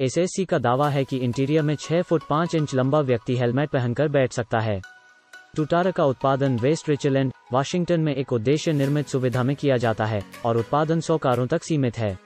SSC का दावा है कि इंटीरियर में 6 फुट 5 इंच लंबा व्यक्ति हेलमेट पहनकर बैठ सकता है। टूटारा का उत्पादन वेस्ट रिचलैंड, वाशिंगटन में एक उद्देश्य निर्मित सुविधा में किया जाता है, और उत्पादन सौ कारों तक सीमित है।